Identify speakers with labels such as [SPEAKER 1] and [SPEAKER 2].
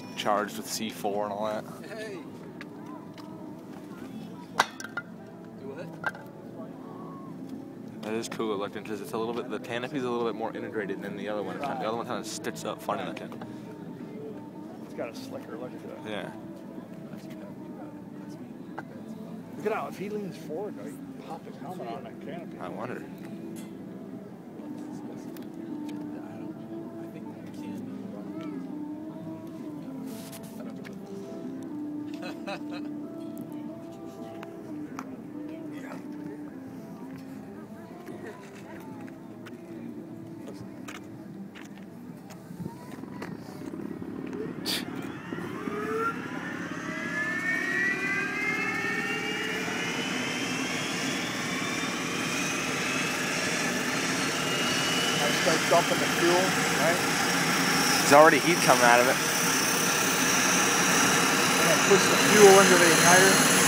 [SPEAKER 1] It's charged with C4 and all that.
[SPEAKER 2] Hey.
[SPEAKER 1] That is cool looking because it's a little bit, the canopy's a little bit more integrated than the other one. The other one kind of stitched up funny looking.
[SPEAKER 3] It's got a slicker look to it.
[SPEAKER 1] Yeah.
[SPEAKER 3] Look at how if he leans forward, though, he can pop his helmet on that canopy.
[SPEAKER 1] I wonder. There's already heat coming out of it.
[SPEAKER 3] Push the fuel into the igniter.